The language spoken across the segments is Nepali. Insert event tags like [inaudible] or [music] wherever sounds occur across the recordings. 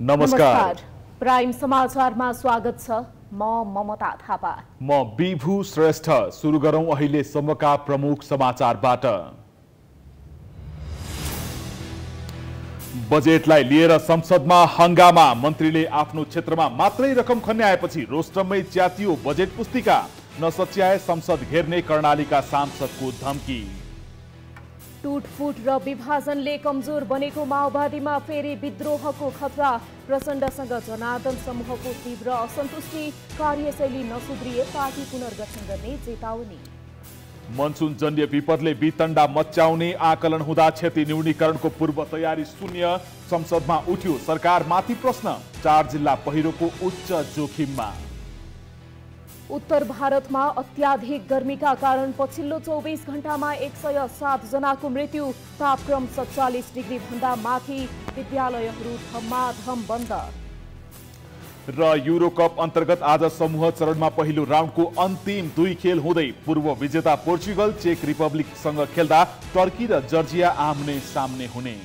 नमस्कार। प्राइम समाचारमा स्वागत छ। म ममता थापा। म विभु श्रेष्ठ। सुरु गरौं अहिलेसम्मका प्रमुख समाचारबाट। बजेटलाई लिएर संसदमा हंगामा। मन्त्रीले आफ्नो क्षेत्रमा मात्रै रकम खन्याएपछि रोस्टरमै च्यातियो बजेट पुस्तिका। नसच्याए संसद घेर्ने कर्णालीका सांसदको धम्की। टुटफुट र विभाजनले कमजोर बनेको माओवादीमा फेरि विद्रोहको खतरा। प्रचण्डसँग जनार्दन समूहको तीव्र असन्तुष्टि कार्यशैली नसुध्रिए पार्टी पुनर्गठन गर्ने चेतावनी। मनसुन जन्य विपदले वितण्डा मच्याउने आकलन हुँदा क्षति न्यूनीकरणको पूर्व तयारी शून्य। संसदमा उठ्यो सरकारमाथि प्रश्न चार जिल्ला पहिरोको उच्च जोखिममा। उत्तर भारतमा अत्याधिक गर्मीका कारण पछिल्लो चौबिस घण्टामा एक सय सात जनाको मृत्यु तापक्रम सत्तालिस डिग्री भन्दा माथि विद्यालयहरू धमाधम बन्द। र युरोकप अन्तर्गत आज समूह चरणमा पहिलो राउन्डको अन्तिम दुई खेल हुँदै पूर्व विजेता पोर्चुगल चेक रिपब्लिकसँग खेल्दा टर्की र जर्जिया आम्ने सामने हुने।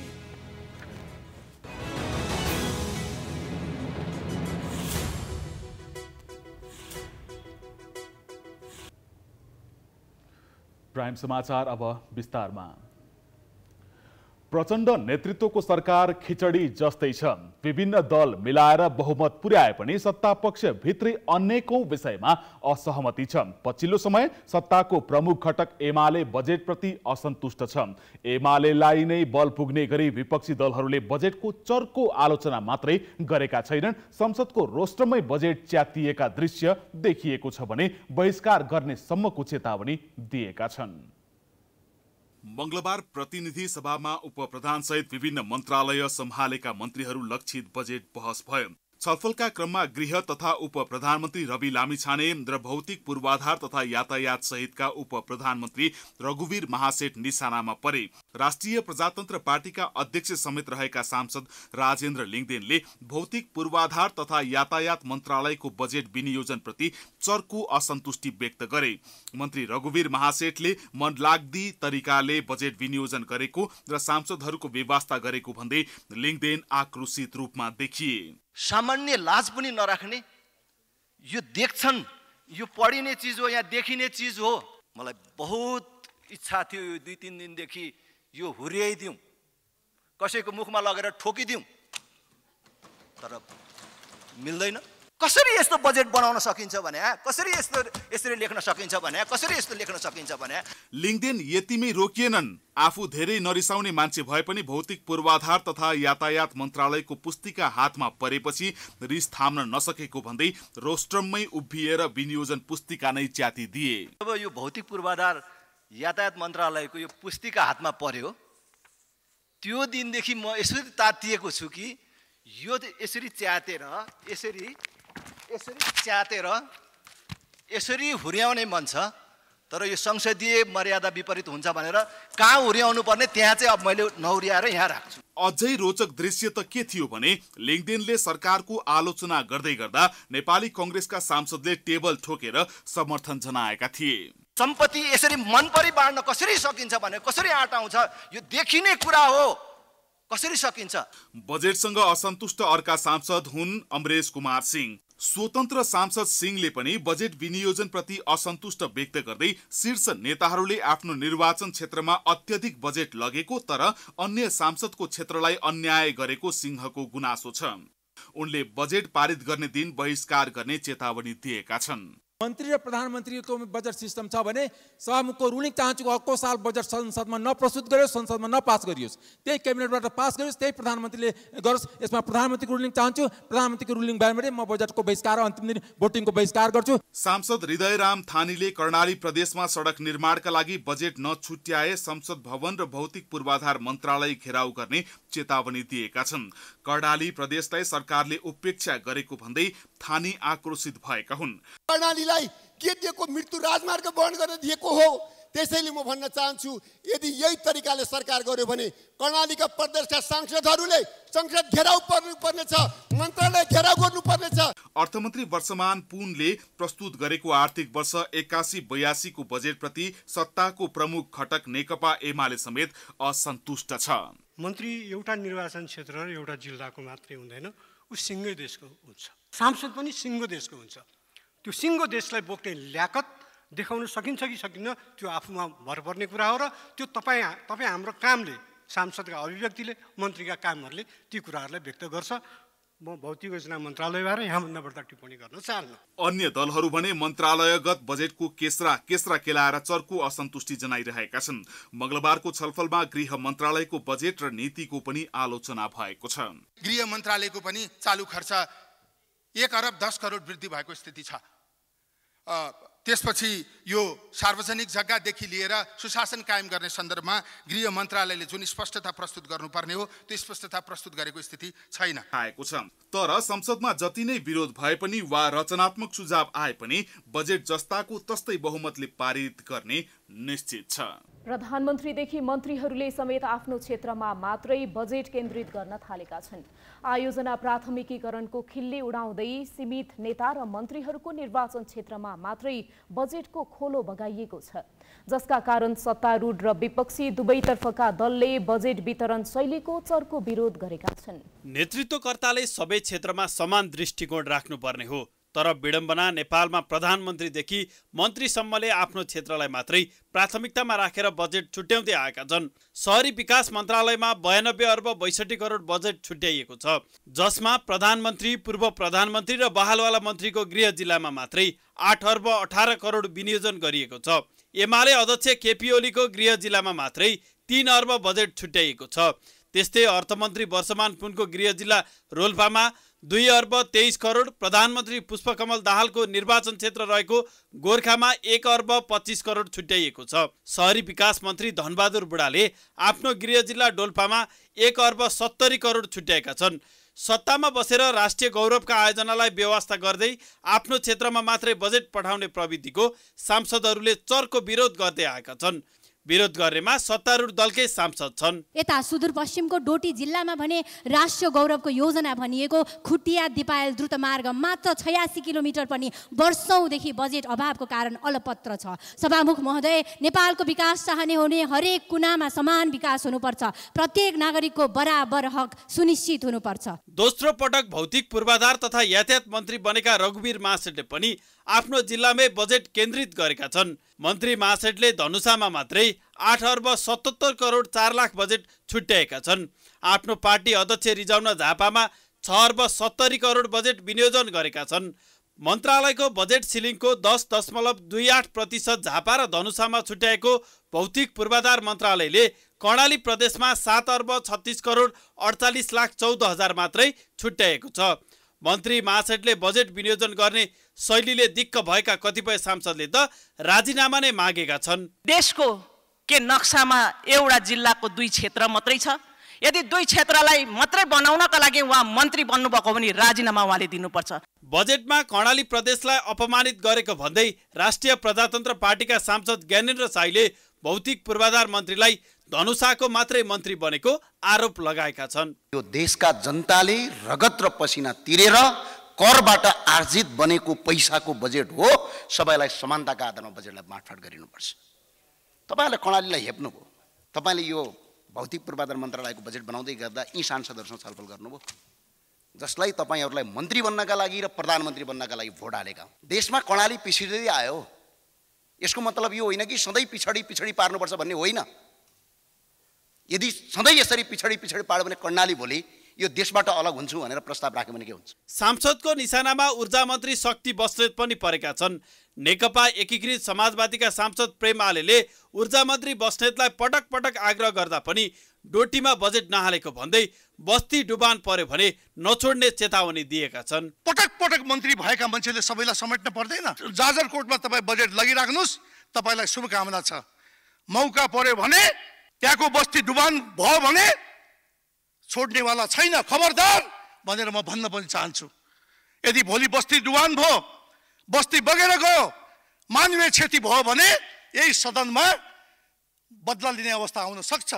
प्राइम समाचार अब विस्तारमा। प्रचण्ड नेतृत्वको सरकार खिचडी जस्तै छ। विभिन्न दल मिलाएर बहुमत पुर्याए पनि सत्ता पक्ष भित्रै अनेकौं विषयमा असहमति छ। पछिल्लो समय सत्ताको प्रमुख घटक एमाले बजेटप्रति असन्तुष्ट छ। एमालेलाई नै बल पुग्ने गरी विपक्षी दलहरूले बजेटको चर्को आलोचना मात्रै गरेका छैनन्। संसदको रोस्टरमै बजेट च्यातिएका दृश्य देखिएको छ भने बहिष्कार गर्ने सम्मको चेतावनी दिएका छन्। मंगलबार प्रतिनिधि सभामा उप प्रधान सहित विभिन्न मन्त्रालय सम्हालेका मन्त्रीहरू लक्षित बजेट बहस भयो। छलफलका क्रममा गृह तथा उप प्रधानमन्त्री रवि लामिछाने र भौतिक पूर्वाधार तथा यातायात सहितका उप प्रधानमन्त्री रघुवीर महासेठ निशानामा परे। राष्ट्रिय प्रजातन्त्र पार्टीका अध्यक्ष समेत रहेका सांसद राजेन्द्र लिङदेनले भौतिक पूर्वाधार तथा यातायात मन्त्रालयको बजेट विनियोजनप्रति चर्को असन्तुष्टि व्यक्त गरे। मन्त्री रघुवीर महासेठले मनलाग्दी तरिकाले बजेट विनियोजन गरेको र सांसदहरूको व्यवस्था गरेको भन्दै लिङदेन आक्रोशित रूपमा देखिए। सामान्य लाज पनि नराख्ने। यो देख्छन् यो पढिने चिज हो यहाँ देखिने चिज हो। मलाई बहुत इच्छा थियो यो दुई तिन दिनदेखि यो हुर्याइदिउँ। कसैको मुखमा लगेर ठोकिदिउँ। तर मिल्दैन। कसरी यस्तो बजेट बनाउन सकिन्छ भने कसरी यस्तो यसरी लेख्न सकिन्छ भने कसरी यस्तो लेख्न सकिन्छ भने? लिङ्कदेन यतिमै रोकिएनन्। आफू धेरै नरिसाउने मान्छे भए पनि भौतिक पूर्वाधार तथा यातायात मन्त्रालयको पुस्तिका हातमा परेपछि रिस थाम्न नसकेको भन्दै रोस्ट्रममै उभिएर विनियोजन पुस्तिका नै च्याति दिए। अब यो भौतिक पूर्वाधार यातायात मन्त्रालयको यो पुस्तिका हातमा पर्यो। त्यो दिनदेखि म यसरी तातिएको छु कि यो यसरी च्यातेर यसरी यसरी? च्यातेर यसरी हुर्याउने मन छ तर यो संसदीय मर्यादा विपरीत हुन्छ भनेर कहाँ हुर्याउनु पर्ने त्यहाँ चाहिँ अब मैले नहुर्याएर यहाँ राख्छु। अझै रोचक दृश्य त के थियो भने लिङ्कदेनले सरकारको आलोचना गर्दै गर्दा नेपाली कङ्ग्रेसका सांसदले टेबल ठोकेर समर्थन जनाएका थिए। सम्पत्ति यसरी मन परि बाँड्न कसरी सकिन्छ भने कसरी आँट आउँछ यो देखिने कुरा हो। कसरी सकिन्छ? बजेटसँग असन्तुष्ट अर्का सांसद हुन् अमरेश कुमार सिंह। स्वतन्त्र सांसद सिंहले पनि बजेट विनियोजन प्रति असन्तुष्ट व्यक्त गर्दै शीर्ष नेताहरूले आफ्नो निर्वाचन क्षेत्रमा अत्यधिक बजेट लगेको तर अन्य सांसदको क्षेत्रलाई अन्याय गरेको सिंहको गुनासो छ। उनले बजेट पारित गर्ने दिन बहिष्कार गर्ने चेतावनी दिएका छन्। मन्त्री र प्रधानमन्त्रीको बजेट सिस्टम छ भने सभामुखको रुलिङ चाहन्छु अर्को साल बजेट संसदमा नप्रस्तुत गरियोस् संसदमा नपास गरियोस्। त्यही क्याबिनेटबाट पास गरियोस् त्यही प्रधानमन्त्रीले गरोस्। यसमा प्रधानमन्त्रीको रुलिङ चाहन्छु। प्रधानमन्त्रीको रुलिङ बारेमा म बजेटको बहिष्कार अन्तिम दिन भोटिङको बहिष्कार गर्छु। सांसद हृदयराम थानीले कर्णाली प्रदेशमा सडक निर्माणका लागि बजेट नछुट्याए संसद भवन र भौतिक पूर्वाधार मन्त्रालय घेराउ गर्ने चेतावनी दिएका छन्। कर्णाली प्रदेशलाई सरकारले उपेक्षा गरेको भन्दै थानी आक्रोशित भएका हुन्। कर्णालीलाई के दिएको मृत्यु राजमार्ग बन्द गरेर दिएको हो? त्यसैले म भन्न चाहन्छु यदि यही तरिकाले सरकार गर्यो भने कर्णालीका प्रदेशका सांसदहरूले संसद घेराउ पर्नुपर्नेछ मन्त्रालय घेराउ गर्नुपर्नेछ अर्थमन्त्री वर्षमान पुनले प्रस्तुत गरेको आर्थिक वर्ष एक्कासी बयासीको बजेटप्रति सत्ताको प्रमुख घटक नेकपा एमाले समेत असन्तुष्ट छ। मन्त्री एउटा निर्वाचन क्षेत्र र एउटा जिल्लाको मात्रै हुँदैन ऊ सिङ्गै देशको हुन्छ। सांसद पनि सिङ्गो देशको हुन्छ। त्यो सिङ्गो देशलाई बोक्ने ल्याकत देखाउन सकिन्छ कि सकिन्न त्यो आफूमा भर पर्ने कुरा हो र त्यो तपाईँ तपाईँ हाम्रो कामले सांसदका अभिव्यक्तिले मन्त्रीका कामहरूले ती कुराहरूलाई व्यक्त गर्छ। म भौतिक योजना मन्त्रालयबाट यहाँभन्दा बढ्दा टिप्पणी गर्न चाहन्न। अन्य दलहरू भने मन्त्रालयगत बजेटको केस्रा केस्रा केलाएर चर्को असन्तुष्टि जनाइरहेका छन्। मंगलबारको छलफलमा गृह मन्त्रालयको बजेट र नीतिको पनि आलोचना भएको छ। गृह मन्त्रालयको पनि चालु खर्च एक अरब दस करोड वृद्धि भएको स्थिति छ। त्यसपछि यो सार्वजनिक जग्गादेखि लिएर सुशासन कायम गर्ने सन्दर्भमा गृह मन्त्रालयले जुन स्पष्टता प्रस्तुत गर्नुपर्ने हो त्यो स्पष्टता प्रस्तुत गरेको स्थिति छैन। आएको छ। तर संसदमा जति नै विरोध भए पनि वा रचनात्मक सुझाव आए पनि बजेट जस्ताको तस्तै बहुमतले पारित गर्ने निश्चित छ। प्रधानमन्त्रीदेखि मन्त्रीहरूले समेत आफ्नो क्षेत्रमा मात्रै बजेट केन्द्रित गर्न थालेका छन्। आयोजना प्राथमिकीकरणको खिल्ली उडाउँदै सीमित नेता र मन्त्रीहरूको निर्वाचन क्षेत्रमा मात्रै बजेटको खोलो बगाइएको छ। जसका कारण सत्तारूढ र विपक्षी दुवैतर्फका दलले बजेट वितरण शैलीको चर्को विरोध गरेका छन्। नेतृत्वकर्ताले सबै क्षेत्रमा समान दृष्टिकोण राख्नुपर्ने हो। तर विडम्बना नेपालमा प्रधानमन्त्रीदेखि मन्त्रीसम्मले आफ्नो क्षेत्रलाई मात्रै प्राथमिकतामा राखेर बजेट छुट्याउँदै आएका छन्। सहरी विकास मन्त्रालयमा बयानब्बे अर्ब बैसठी करोड बजेट छुट्याइएको छ जसमा प्रधानमन्त्री पूर्व प्रधानमन्त्री र बहालवाला मन्त्रीको गृह जिल्लामा मात्रै आठ अर्ब अठार करोड विनियोजन गरिएको छ। एमाले अध्यक्ष केपी ओलीको गृह जिल्लामा मात्रै तीन अर्ब बजेट छुट्याइएको छ। त्यस्तै अर्थमन्त्री वर्षमान पुनको गृह जिल्ला रोल्पामा दुई अर्ब तेइस करोड प्रधानमन्त्री पुष्पकमल दाहालको निर्वाचन क्षेत्र रहेको गोर्खामा एक अर्ब पच्चिस करोड छुट्याइएको छ। सहरी विकास मन्त्री धनबहादुर बुढाले आफ्नो गृह जिल्ला डोल्पामा एक अर्ब सत्तरी करोड छुट्याएका छन्। सत्तामा बसेर राष्ट्रिय गौरवका आयोजनालाई व्यवस्था गर्दै आफ्नो क्षेत्रमा मात्रै बजेट पठाउने प्रविधिको सांसदहरूले चर्को विरोध गर्दै आएका छन्। विरोध गरेमा सत्तारूढ दलकै सांसद छन्। यता सुदूरपश्चिमको डोटी जिल्लामा भने राष्ट्रिय गौरवको योजना भनिएको खुटिया दिपायल द्रुत मार्ग मात्र छयासी किलोमिटर पनि वर्षौँदेखि बजेट अभावको कारण अलपत्र छ। सभामुख महोदय नेपालको विकास चाहने हुने हरेक कुनामा समान विकास हुनुपर्छ। प्रत्येक नागरिकको बराबर हक सुनिश्चित हुनुपर्छ। दोस्रो पटक भौतिक पूर्वाधार तथा यातायात मन्त्री बनेका रघुवीर महासेठले पनि आफ्नो जिल्लामै बजेट केन्द्रित गरेका छन्। मन्त्री महासेठले धनुषामा मात्रै आठ अर्ब सतहत्तर करोड चार लाख बजेट छुट्याएका छन्। आफ्नो पार्टी अध्यक्ष रिजाउन झापामा छ अर्ब सत्तरी करोड बजेट विनियोजन गरेका छन्। मन्त्रालयको बजेट सिलिङको दस दशमलव दुई आठ प्रतिशत झापा र धनुषामा छुट्याएको भौतिक पूर्वाधार मन्त्रालयले कर्णाली प्रदेशमा सात अर्ब छत्तिस करोड अडचालिस लाख चौध हजार मात्रै छुट्याएको छ। मन्त्री महासेठले बजेट विनियोजन गर्ने शैलीले दिक्क भएका कतिपय सांसदले त राजीनामा नै मागेका छन्। देशको के नक्सामा एउटा जिल्लाको दुई क्षेत्र मात्रै छ। यदि दुई क्षेत्रलाई मात्रै बनाउनका लागि उहाँ मन्त्री बन्नुभएको भने राजीनामा उहाँले दिनुपर्छ। बजेटमा कर्णाली प्रदेशलाई अपमानित गरेको भन्दै राष्ट्रिय प्रजातन्त्र पार्टीका सांसद ज्ञानेन्द्र साईले भौतिक पूर्वाधार मन्त्रीलाई धनुषाको मात्रै मन्त्री बनेको आरोप लगाएका छन्। यो देशका जनताले रगत र पसिना तिरेर करबाट आर्जित बनेको पैसाको बजेट हो सबैलाई समानताका आधारमा बजेटलाई बाँडफाँड गरिनुपर्छ। तपाईँहरूले कर्णालीलाई हेप्नुभयो। तपाईँले यो भौतिक पूर्वाधार मन्त्रालयको बजेट बनाउँदै गर्दा यी सांसदहरूसँग छलफल गर्नुभयो। जसलाई तपाईँहरूलाई मन्त्री बन्नका लागि र प्रधानमन्त्री बन्नका लागि भोट हालेका देशमा कर्णाली पिछडिँदै आयो। यसको मतलब यो होइन कि सधैँ पछाडि पछाडि पार्नुपर्छ भन्ने होइन। यदि सधैँ यसरी पछाडि पछाडि पाड्यो भने कर्णाली भोलि यो देशबाट अलग हुन्छु भनेर प्रस्ताव राख्यो भने के हुन्छ? सांसदको निशानामा ऊर्जा मन्त्री शक्ति बस्नेत पनि परेका छन्। नेकपा एकीकृत समाजवादीका सांसद प्रेम आलेले ऊर्जा मन्त्री बस्नेतलाई पटक पटक आग्रह गर्दा पनि डोटीमा बजेट नहालेको भन्दै बस्ती डुबान पर्यो भने नछोड्ने चेतावनी दिएका छन्। पटक पटक मन्त्री भएका मान्छेले सबैलाई समेट्न पर्दैन। जाजरकोटमा तपाईँ बजेट लगिराख्नुहोस् तपाईँलाई शुभकामना छ। मौका पर्यो भने त्यहाँको बस्ती डुबान भयो भने छोड्नेवाला छैन खबरदार भनेर म भन्न पनि चाहन्छु। यदि भोलि बस्ती डुबान भयो बस्ती बगेर गयो मानवीय क्षति भयो भने यही सदनमा बदला लिने अवस्था आउन सक्छ।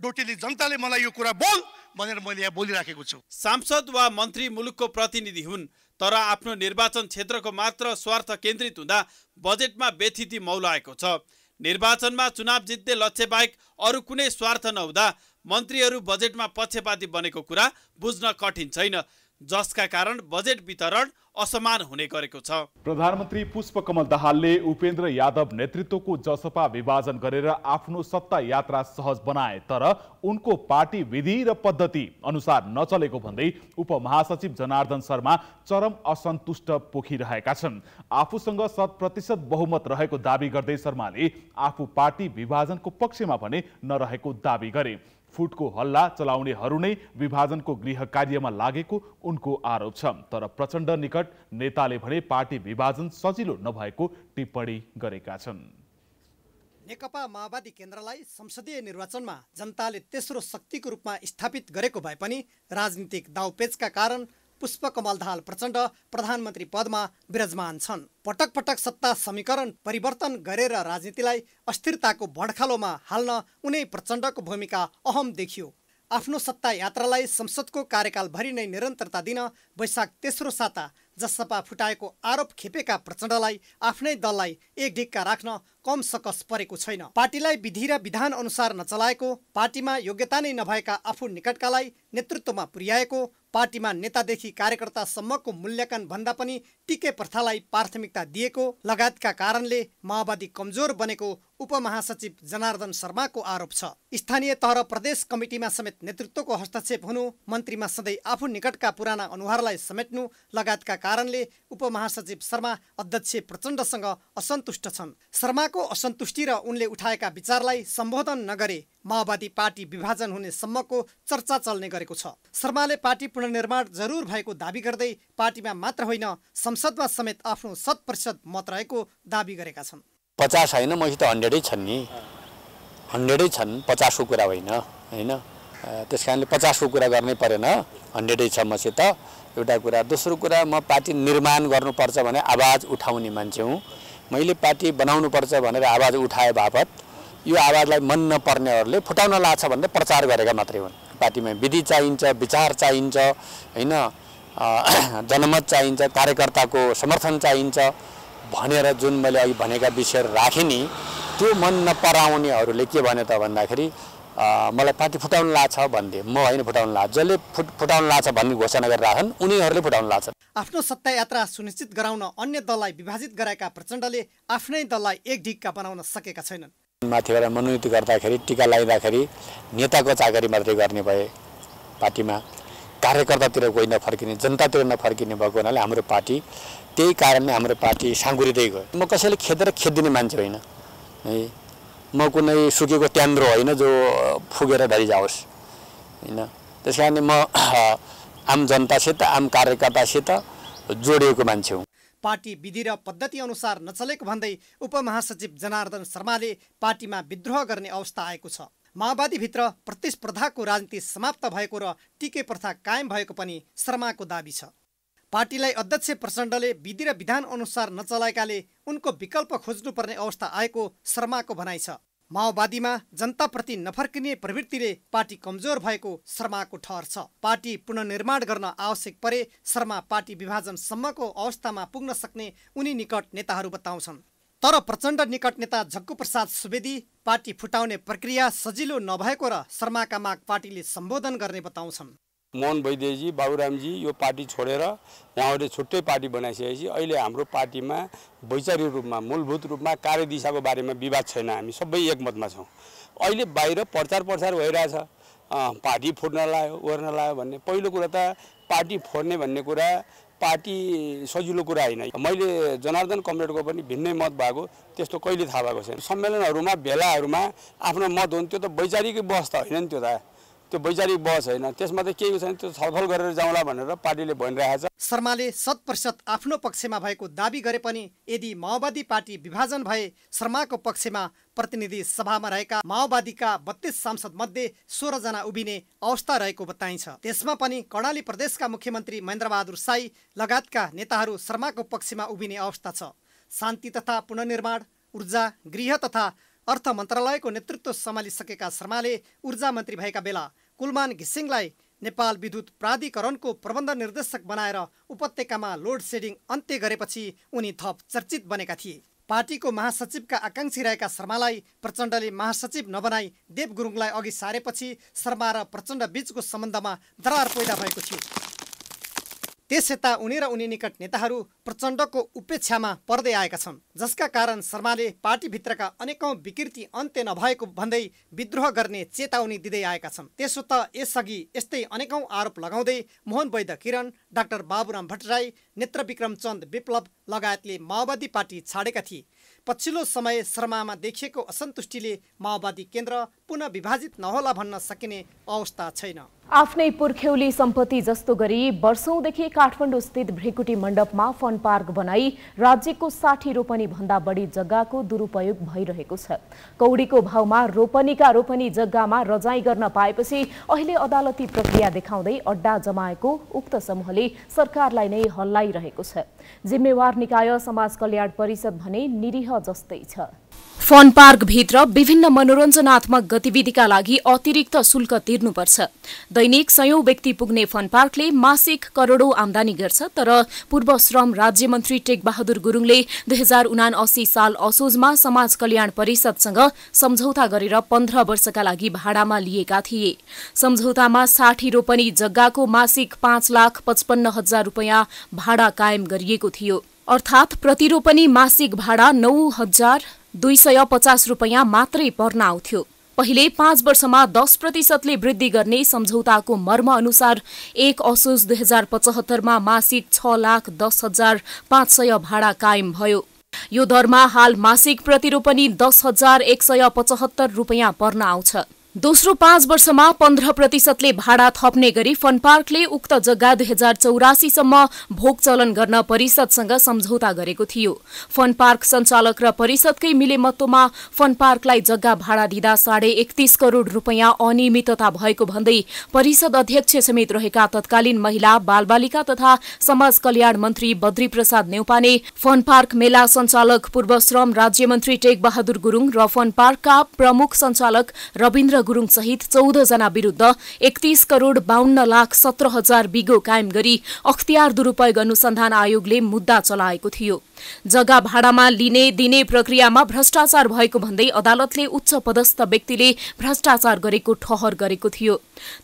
डोटीले जनताले मलाई यो कुरा बोल भनेर मैले यहाँ बोलिराखेको छु। सांसद वा मन्त्री मुलुकको प्रतिनिधि हुन् तर आफ्नो निर्वाचन क्षेत्रको मात्र स्वार्थ केन्द्रित हुँदा बजेटमा व्यथिति मौलाएको छ। निर्वाचनमा चुनाव जित्ने लक्ष्य बाहेक अरू कुनै स्वार्थ नहुँदा मन्त्रीहरू बजेटमा पक्षपाती बनेको कुरा बुझ्न कठिन छैन। जसका कारण बजेट वितरण असमान हुने गरेको छ। प्रधानमन्त्री पुष्पकमल दाहालले उपेन्द्र यादव नेतृत्वको जसपा विभाजन गरेर आफ्नो सत्ता यात्रा सहज बनाए तर उनको पार्टी विधि र पद्धति अनुसार नचलेको भन्दै उपमहासचिव जनार्दन शर्मा चरम असन्तुष्ट पोखिरहेका छन्। आफूसँग शत प्रतिशत बहुमत रहेको दावी गर्दै शर्माले आफू पार्टी विभाजनको पक्षमा भने नरहेको दावी गरे। फुटको हल्ला चलाउनेहरू नै विभाजनको गृह कार्यमा लागेको उनको आरोप छ। तर प्रचण्ड निकट नेताले भने पार्टी विभाजन सजिलो नभएको टिप्पणी गरेका छन्। नेकपा माओवादी केन्द्रलाई संसदीय निर्वाचनमा जनताले तेस्रो शक्तिको रूपमा स्थापित गरेको भए पनि राजनीतिक दाउपेचका कारण पुष्पकमल दाहाल प्रचण्ड प्रधानमन्त्री पदमा विराजमान छन्। पटक पटक सत्ता समीकरण परिवर्तन गरेर राजनीतिलाई अस्थिरताको भड्खालोमा हाल्न उनै प्रचण्डको भूमिका अहम देखियो। आफ्नो सत्ता यात्रालाई संसदको कार्यकालभरि नै निरन्तरता दिन वैशाख तेस्रो साता जसपा फुटाएको आरोप खेपेका प्रचण्डलाई आफ्नै दललाई एक ढिक्का राख्न कम सकस परेको छैन। पार्टीलाई विधि र विधान अनुसार नचलाएको पार्टीमा योग्यता नै नभएका आफू निकटकालाई नेतृत्वमा पुर्याएको पार्टीमा नेतादेखि कार्यकर्तासम्मको मूल्याङ्कन भन्दा पनि टिके प्रथालाई प्राथमिकता दिएको लगायतका कारणले माओवादी कमजोर बनेको उपमहासचिव जनार्दन शर्माको आरोप छ। स्थानीय तह र प्रदेश कमिटीमा समेत नेतृत्वको हस्तक्षेप हुनु मन्त्रीमा सधैँ आफू निकटका पुराना अनुहारलाई समेट्नु लगायतका कारणले उपमहासचिव शर्मा अध्यक्ष प्रचण्डसँग असन्तुष्ट छन्। शर्माको असन्तुष्टि र उनले उठाएका विचारलाई सम्बोधन नगरे माओवादी पार्टी विभाजन हुने सम्मको चर्चा चल्ने गरेको छ। शर्माले पार्टी पुनर्निर्माण जरुर भएको दावी गर्दै पार्टीमा मात्र होइन संसदमा समेत आफ्नो शत प्रतिशत मत रहेको दावी गरेका छन्। पचास होइन मसित हन्ड्रेडै छन् नि। हन्ड्रेडै छन् पचासको कुरा होइन होइन? त्यस कारणले पचासको कुरा गर्नै परेन हन्ड्रेडै छ मसित एउटा कुरा दोस्रो कुरा म पार्टी निर्माण गर्नुपर्छ भने आवाज उठाउने मान्छे हुँ। मैले पार्टी बनाउनुपर्छ भनेर आवाज उठाए बापत यो आवाजलाई मन नपर्नेहरूले फुटाउन लाग्छ भनेर प्रचार गरेका मात्रै हुन्। पार्टीमा विधि चाहिन्छ विचार चाहिन्छ होइन? [clears throat] जनमत चाहिन्छ कार्यकर्ताको समर्थन चाहिन्छ भनेर जुन मैले अघि भनेका विषयहरू राखेँ नि त्यो मन नपराउनेहरूले के भन्यो त भन्दाखेरि मलाई पार्टी फुटाउनु लाग्छ भन्थे। म होइन फुटाउनु लाग्छ जसले फुट फुटाउनु लाग्छ भन्ने घोषणा गरेर राखन् उनीहरूले फुटाउनु लाग्छ आफ्नो सत्ता यात्रा सुनिश्चित गराउन अन्य दललाई विभाजित गराएका प्रचण्डले आफ्नै दललाई एक ढिक्का बनाउन सकेका छैनन्। माथिबाट मनोनित गर्दाखेरि टिका लगाइँदाखेरि नेताको चाकरी मात्रै गर्ने भए पार्टीमा कार्यकर्तातिर कोही नफर्किने जनतातिर नफर्किने भएको हुनाले हाम्रो पार्टी त्यही कारणले हाम्रो पार्टी साँगुरिँदै गयो। म कसैले खेदेर खेदिने मान्छे होइन। है म कुनै सुकेको ट्यान्द्रो होइन जो फुगेर धरि जाओस् होइन? त्यस कारणले म आम जनतासित आम कार्यकर्तासित जोडिएको मान्छे हुँ। पार्टी विधि र पद्धति अनुसार नचलेको भन्दै उपमहासचिव जनार्दन शर्माले पार्टीमा विद्रोह गर्ने अवस्था आएको छ। माओवादीभित्र प्रतिस्पर्धाको राजनीति समाप्त भएको र टिके प्रथा कायम भएको पनि शर्माको दावी छ। पार्टीलाई अध्यक्ष प्रचण्डले विधि र विधान अनुसार नचलाएकाले उनको विकल्प खोज्नुपर्ने अवस्था आएको शर्माको भनाइ छ। माओवादीमा जनताप्रति नफर्किने प्रवृत्तिले पार्टी कमजोर भएको शर्माको ठहर छ। पार्टी पुनर्निर्माण गर्न आवश्यक परे शर्मा पार्टी विभाजनसम्मको अवस्थामा पुग्न सक्ने उनी निकट नेताहरू बताउँछन्। तर प्रचण्ड निकट नेता झक्कु प्रसाद सुवेदी पार्टी फुटाउने प्रक्रिया सजिलो नभएको र शर्माका माग पार्टीले सम्बोधन गर्ने बताउँछन्। मोहन वैद्यजी बाबुरामजी यो पार्टी छोडेर उहाँहरूले छुट्टै पार्टी बनाइसकेपछि अहिले हाम्रो पार्टीमा वैचारिक रूपमा मूलभूत रूपमा कार्यदिशाको बारेमा विवाद छैन हामी सबै एकमतमा छौँ। अहिले बाहिर प्रचार प्रसार भइरहेछ। पार्टी फुट्न लायो ओर्न लायो भन्ने। पहिलो कुरा त पार्टी फोड्ने भन्ने कुरा पार्टी सजिलो कुरा होइन। मैले जनार्दन कमरेडको पनि भिन्नै मत भएको त्यस्तो कहिले थाहा भएको छैन। सम्मेलनहरूमा भेलाहरूमा आफ्नो मत हुन् त्यो त वैचारिक बहस त होइन नि त्यो त। त्यो वैचारिक बहस होइन त्यसमा त केही छैन त्यो छलफल गरेर जाउँला भनेर पार्टीले भनिरहेको छ। शर्माले शत प्रतिशत आफ्नो पक्षमा भएको दावी गरे पनि यदि माओवादी पार्टी विभाजन भए शर्माको पक्षमा प्रतिनिधि सभामा रहेका माओवादीका बत्तीस सांसद मध्ये सोह्रजना उभिने अवस्था रहेको बताइन्छ। त्यसमा पनि कर्णाली प्रदेशका मुख्यमन्त्री महेन्द्रबहादुर साई लगायतका नेताहरू शर्माको पक्षमा उभिने अवस्था छ। शान्ति तथा पुनर्निर्माण ऊर्जा गृह तथा अर्थ मन्त्रालयको नेतृत्व सम्हालिसकेका शर्माले ऊर्जा मन्त्री भएका बेला कुलमान घिसिङलाई नेपाल विद्युत प्राधिकरणको प्रबन्ध निर्देशक बनाएर उपत्यकामा लोड सेडिङ अन्त्य गरेपछि उनी थप चर्चित बनेका थिए। पार्टीको महासचिवका आकाङ्क्षी रहेका शर्मालाई प्रचण्डले महासचिव नबनाई देव गुरुङलाई अघि सारेपछि शर्मा र प्रचण्ड बीचको सम्बन्धमा दरार पैदा भएको थियो। त्यस यता उनी र उनी निकट नेताहरू प्रचण्डको उपेक्षामा पर्दै आएका छन् जसका कारण शर्माले पार्टीभित्रका अनेकौं विकृति अन्त्य नभएको भन्दै विद्रोह गर्ने चेतावनी दिँदै आएका छन्। त्यसो त यसअघि यस्तै अनेकौं आरोप लगाउँदै मोहन वैद किरण डाक्टर बाबुराम भट्टराई नेत्र विक्रम चन्द विप्लव लगायतले माओवादी पार्टी छाडेका थिए। पछिल्लो समय शर्मामा देखिएको असन्तुष्टिले माओवादी केन्द्र पुनः विभाजित नहोला भन्न सकिने अवस्था छैन। आफ्नै पुर्ख्यौली सम्पत्ति जस्तो गरी वर्षौंदेखि काठमाडौँ स्थित भ्रिकुटी मण्डपमा फन पार्क बनाई राज्यको साठी रोपनी भन्दा बढी जग्गाको दुरुपयोग भइरहेको छ। कौडीको भाउमा रोपनीका रोपनी जग्गामा रजाई गर्न पाएपछि अहिले अदालती प्रक्रिया देखाउँदै अड्डा जमाएको उक्त समूहले सरकारलाई नै हल्लाइरहेको छ। जिम्मेवार निकाय समाज कल्याण परिषद भने निरीह जस्तै छ। फन पार्कभित्र विभिन्न मनोरञ्जनात्मक गतिविधिका लागि अतिरिक्त शुल्क तिर्नुपर्छ। दैनिक सयौं व्यक्ति पुग्ने फन पार्कले मासिक करोडौं आमदानी गर्छ तर पूर्व श्रम राज्यमन्त्री टेकबहादुर गुरूङले दुई हजार उनासी साल असोजमा समाज कल्याण परिषदसँग सम्झौता गरेर पन्ध्र वर्षका लागि भाडामा लिएका थिए। सम्झौतामा साठी रोपनी जग्गाको मासिक पाँच लाख पचपन्न हजार रुपियाँ भाडा कायम गरिएको थियो। अर्थात् प्रतिरोपनी मासिक भाडा नौ हजार दुई सय पचास रुपियाँ मात्रै पर्न आउँथ्यो। पहिले पाँच वर्षमा दस प्रतिशतले वृद्धि गर्ने सम्झौताको मर्म अनुसार एक असोज दुई हजार पचहत्तरमा मासिक छ लाख दस हजार पाँच सय भाडा कायम भयो। यो दरमा हाल मासिक प्रतिरोपनी दस हजार एक सय पचहत्तर रुपियाँ पर्न आउँछ। दोस्रो पाँच वर्षमा पन्ध्र प्रतिशतले भाडा थप्ने गरी फन पार्कले उक्त जग्गा दुई हजार चौरासीसम्म भोग चलन गर्न परिषदसँग सम्झौता गरेको थियो। फन पार्क सञ्चालक र परिषदकै मिलेमत्वमा फन पार्कलाई जग्गा भाडा दिँदा साढे एकतीस करोड़ रुपियाँ अनियमितता भएको भन्दै परिषद अध्यक्ष समेत रहेका तत्कालीन महिला बालबालिका तथा समाज कल्याण मन्त्री बद्री प्रसाद नेउपाने फन पार्क मेला सञ्चालक पूर्व श्रम राज्यमन्त्री टेक बहादुर गुरूङ र फन पार्कका प्रमुख सञ्चालक रविन्द्र गुरूङ सहित चौध जना विरूद्ध एकतीस करोड़ बाहन्न लाख सत्र हजार बिगो कायम गरी अख्तियार दुरूपयोग अनुसन्धान आयोगले मुद्दा चलाएको थियो। जग्गा भाडामा लिने दिने प्रक्रियामा भ्रष्टाचार भएको भन्दै अदालतले उच्च पदस्थ व्यक्तिले भ्रष्टाचार गरेको ठहर गरेको थियो।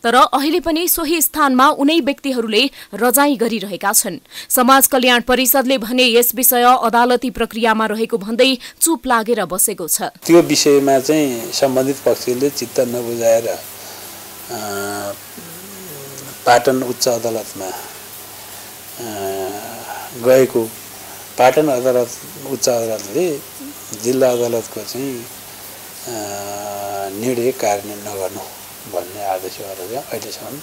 तर अहिले पनि सोही स्थानमा उनै व्यक्तिहरूले रजाई गरिरहेका छन्। समाज कल्याण परिषदले भने यस विषय अदालती प्रक्रियामा रहेको भन्दै चुप लागेर बसेको छ। त्यो विषयमा चाहिँ सम्बन्धित पक्षले चित्त नबुझाएर पाटन उच्च अदालतमा गएको पाटन अदालत उच्च अदालतले जिल्ला अदालतको चाहिँ निर्णय कार्यान्वयन नगर्नु भन्ने आदेश गरेर अहिलेसम्म।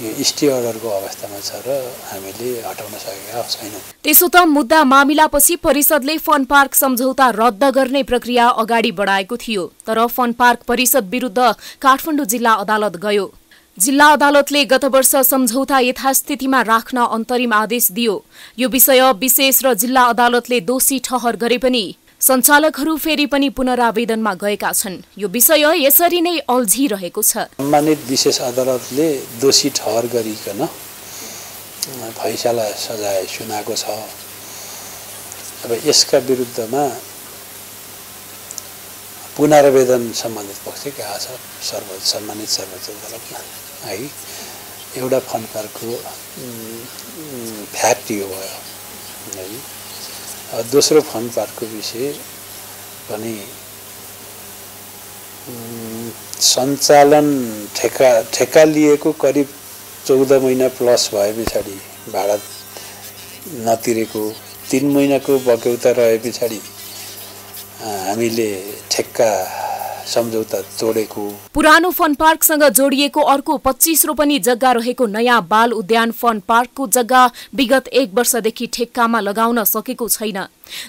यो स्टे अर्डरको अवस्थामा छ र हामीले हटाउन सकेका छैनौँ। त्यसो त मुद्दा मामिलापछि परिषदले फन पार्क सम्झौता रद्द गर्ने प्रक्रिया अगाडि बढाएको थियो तर फन पार्क परिषद विरुद्ध काठमाडौँ जिल्ला अदालत गयो। जिल्ला अदालतले गत वर्ष सम्झौता यथास्थितिमा राख्न अन्तरिम आदेश दियो। यो विषय विशेष र जिल्ला अदालतले दोषी ठहर गरे पनि सञ्चालकहरू फेरि पनि पुनरावेदनमा गएका छन्। यो विषय यसरी नै अल्झिरहेको छ। सम्मानित विशेष अदालतले दोषी ठहर गरिकन फैसला सजाय सुनाएको छ। अब यसका विरुद्धमा पुनरावेदन सम्बन्धित पक्ष गएको छ सर्वोच्च सम्मानित सर्वोच्च अदालतमा। है एउटा फन पार्कको फ्याक्ट यो भयो। है दोस्रो फन पार्कको विषय पनि सञ्चालन ठेका ठेक्का लिएको करिब चौध महिना प्लस भए पछाडि भाडा नतिरेको तिन महिनाको बक्यौता रहे पछाडि हामीले ठेक्का सम्झौता पुरानो फन पार्कसँग जोडिएको अर्को पच्चिस रोपनी जग्गा रहेको नयाँ बाल उद्यान फन पार्कको जग्गा विगत एक वर्षदेखि ठेक्कामा लगाउन सकेको छैन।